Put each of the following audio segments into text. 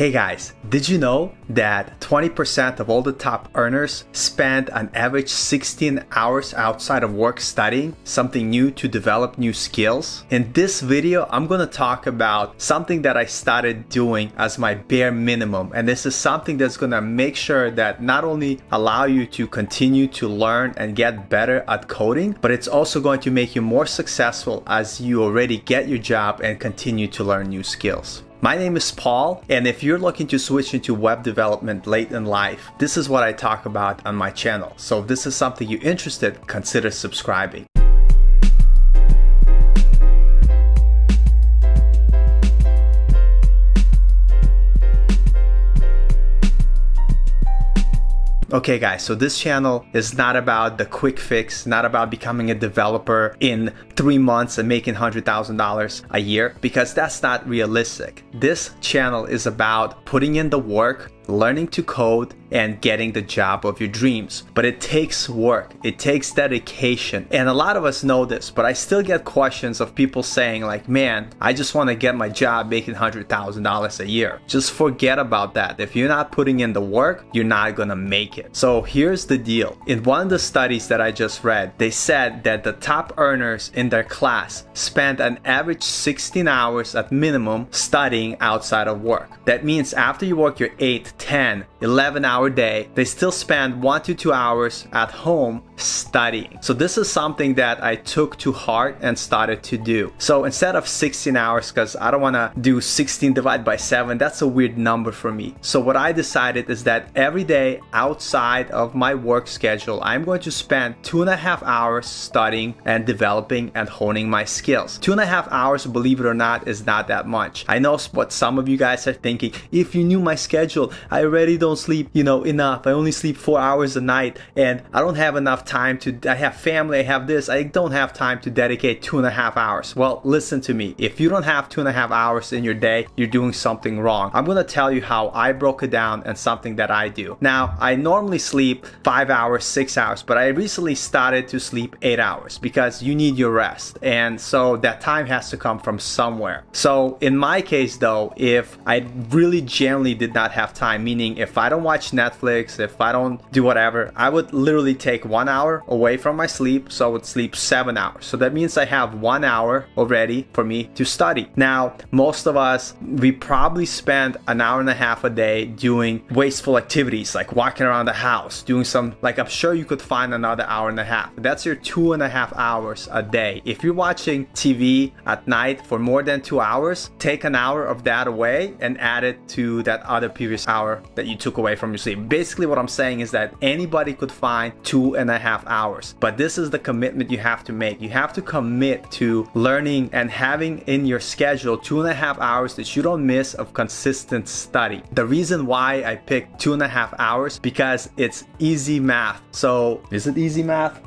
Hey guys, did you know that 20% of all the top earners spend an average 16 hours outside of work studying something new to develop new skills? In this video, I'm gonna talk about something that I started doing as my bare minimum. And this is something that's gonna make sure that not only allow you to continue to learn and get better at coding, but it's also going to make you more successful as you already get your job and continue to learn new skills. My name is Paul, and if you're looking to switch into web development late in life, this is what I talk about on my channel. So if this is something you're interested, consider subscribing. Okay guys, so this channel is not about the quick fix, not about becoming a developer in three months and making $100,000 a year, because that's not realistic. This channel is about putting in the work, learning to code, and getting the job of your dreams. But it takes work, it takes dedication. And a lot of us know this, but I still get questions of people saying, like, man, I just want to get my job making $100,000 a year. Just forget about that. If you're not putting in the work, you're not gonna make it. So here's the deal. In one of the studies that I just read, they said that the top earners in their class spent an average 16 hours at minimum studying outside of work. That means after you work your 8, 10, 11 hour day, they still spend one to two hours at home studying. So this is something that I took to heart and started to do. So instead of 16 hours, because I don't want to do 16 divided by 7, that's a weird number for me. So what I decided is that every day outside of my work schedule, I'm going to spend two and a half hours studying and developing and honing my skills. Two and a half hours, believe it or not, is not that much. I know what some of you guys are thinking. If you knew my schedule, I already don't sleep, you know, enough. I only sleep four hours a night and I don't have enough time to, I have family, I have this, I don't have time to dedicate two and a half hours. Well, listen to me. If you don't have two and a half hours in your day, you're doing something wrong. I'm gonna tell you how I broke it down and something that I do. Now, I normally sleep five hours, six hours, but I recently started to sleep eight hours because you need your rest. And so that time has to come from somewhere. So in my case though, if I really generally did not have time, meaning if I don't watch Netflix, if I don't do whatever, I would literally take one hour away from my sleep. So I would sleep seven hours. So that means I have one hour already for me to study. Now, most of us, we probably spend an hour and a half a day doing wasteful activities like walking around the house, doing some, like I'm sure you could find another hour and a half. That's your two and a half hours a day. If you're watching TV at night for more than two hours, take an hour of that away and add it to that other previous hour that you took away from your sleep. Basically, what I'm saying is that anybody could find two and a half hours, but this is the commitment you have to make. You have to commit to learning and having in your schedule two and a half hours that you don't miss of consistent study. The reason why I picked two and a half hours because it's easy math. So, is it easy math?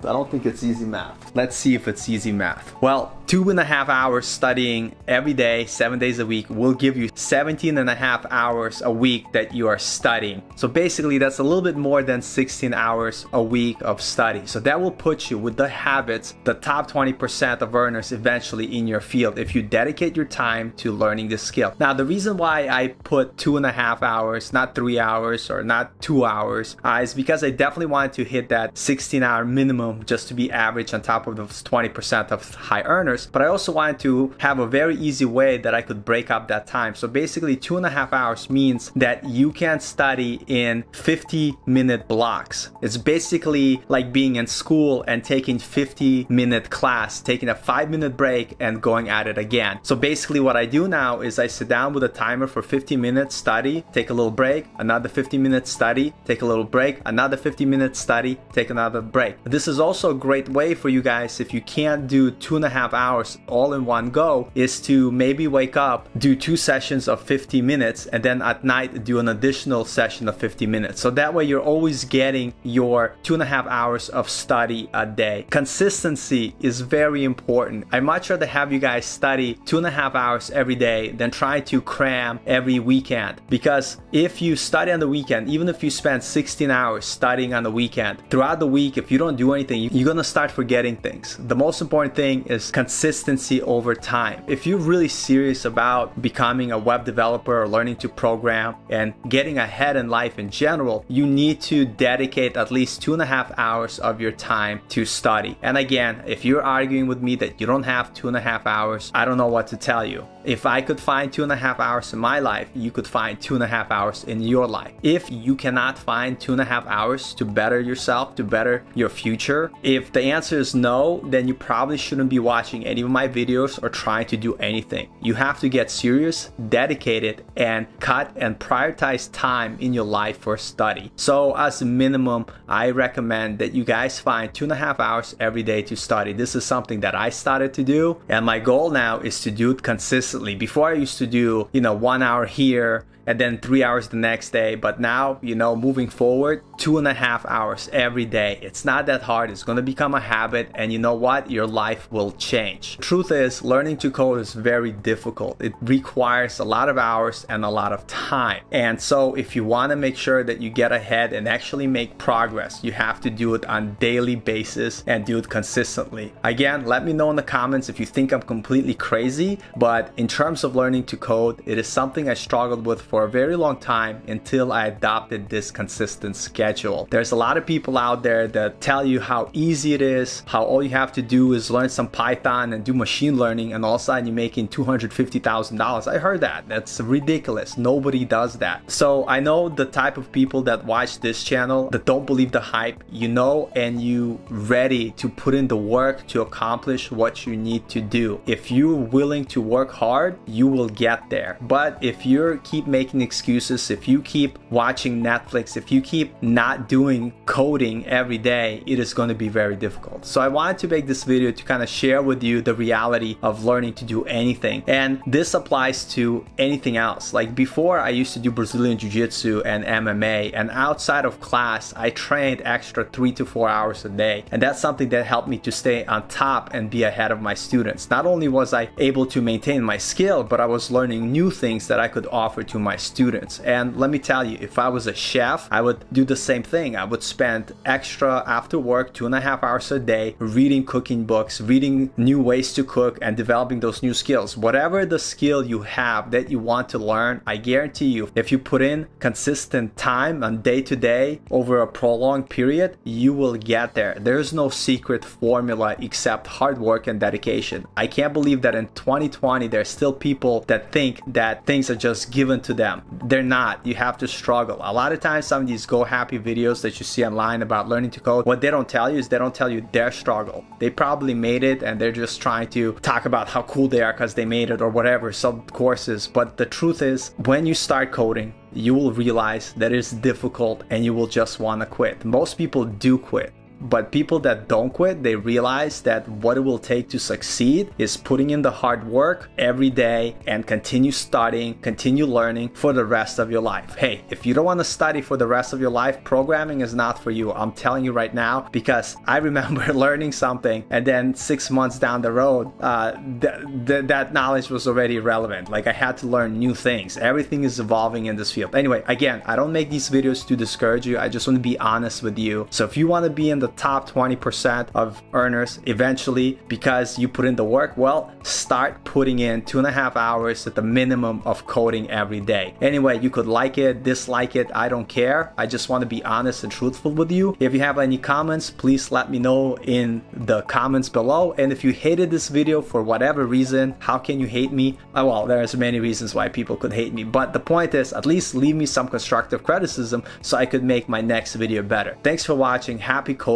I don't think it's easy math. Let's see if it's easy math. Well, two and a half hours studying every day, seven days a week will give you 17 and a half hours a week that you are studying. So basically that's a little bit more than 16 hours a week of study. So that will put you with the habits, the top 20% of earners eventually in your field if you dedicate your time to learning the skill. Now, the reason why I put two and a half hours, not three hours or not two hours, uh, is because I definitely wanted to hit that 16 hour minimum just to be average on top of those 20% of high earners. But I also wanted to have a very easy way that I could break up that time. So basically, two and a half hours means that you can study in 50 minute blocks. It's basically like being in school and taking 50 minute class, taking a five minute break and going at it again. So basically, what I do now is I sit down with a timer for 50 minutes, study, take a little break, another 50 minutes study, take a little break, another 50 minutes study, take another break. This is also a great way for you guys if you can't do two and a half hours all in one go is to maybe wake up, do two sessions of 50 minutes, and then at night do an additional session of 50 minutes. So that way you're always getting your two and a half hours of study a day. Consistency is very important. I much rather have you guys study two and a half hours every day than try to cram every weekend. Because if you study on the weekend, even if you spend 16 hours studying on the weekend, throughout the week, if you don't do anything, you're gonna start forgetting things. The most important thing is consistency consistency over time. If you're really serious about becoming a web developer or learning to program and getting ahead in life in general, you need to dedicate at least two and a half hours of your time to study. And again, if you're arguing with me that you don't have two and a half hours, I don't know what to tell you. If I could find two and a half hours in my life, you could find two and a half hours in your life. If you cannot find two and a half hours to better yourself, to better your future, if the answer is no, then you probably shouldn't be watching any of my videos or trying to do anything. You have to get serious, dedicated, and cut and prioritize time in your life for study. So, as a minimum, I recommend that you guys find two and a half hours every day to study. This is something that I started to do, and my goal now is to do it consistently. Before I used to do, you know, one hour here, and then three hours the next day. But now, you know, moving forward, two and a half hours every day. It's not that hard. It's going to become a habit. And you know what? Your life will change. Truth is, learning to code is very difficult. It requires a lot of hours and a lot of time. And so, if you want to make sure that you get ahead and actually make progress, you have to do it on daily basis and do it consistently. Again, let me know in the comments if you think I'm completely crazy. But in terms of learning to code, it is something I struggled with for for a very long time until I adopted this consistent schedule. There's a lot of people out there that tell you how easy it is, how all you have to do is learn some Python and do machine learning, and all of a sudden you're making $250,000. I heard that. That's ridiculous. Nobody does that. So I know the type of people that watch this channel that don't believe the hype. You know, and you ready to put in the work to accomplish what you need to do. If you're willing to work hard, you will get there. But if you keep making making excuses, if you keep watching Netflix, if you keep not doing coding every day, it is going to be very difficult. So I wanted to make this video to kind of share with you the reality of learning to do anything. And this applies to anything else. Like before, I used to do Brazilian Jiu Jitsu and MMA, and outside of class, I trained extra three to four hours a day. And that's something that helped me to stay on top and be ahead of my students. Not only was I able to maintain my skill, but I was learning new things that I could offer to my my students. And let me tell you, if I was a chef, I would do the same thing. I would spend extra after work two and a half hours a day reading cooking books, reading new ways to cook, and developing those new skills. Whatever the skill you have that you want to learn, I guarantee you, if you put in consistent time on day to day over a prolonged period, you will get there. There's no secret formula except hard work and dedication. I can't believe that in 2020, there's still people that think that things are just given to them them. They're not. You have to struggle. A lot of times, some of these go happy videos that you see online about learning to code, what they don't tell you is they don't tell you their struggle. They probably made it and they're just trying to talk about how cool they are because they made it or whatever, some courses. But the truth is, when you start coding, you will realize that it's difficult and you will just want to quit. Most people do quit. But people that don't quit, they realize that what it will take to succeed is putting in the hard work every day and continue studying, continue learning for the rest of your life. Hey, if you don't want to study for the rest of your life, programming is not for you. I'm telling you right now because I remember learning something and then six months down the road, uh, th- th- that knowledge was already irrelevant. Like I had to learn new things. Everything is evolving in this field. Anyway, again, I don't make these videos to discourage you. I just want to be honest with you. So if you want to be in the the top 20% of earners eventually because you put in the work, well, start putting in two and a half hours at the minimum of coding every day. Anyway, you could like it, dislike it, I don't care. I just want to be honest and truthful with you. If you have any comments, please let me know in the comments below. And if you hated this video for whatever reason, how can you hate me? Uh, well, there's many reasons why people could hate me, but the point is at least leave me some constructive criticism so I could make my next video better. Thanks for watching. Happy coding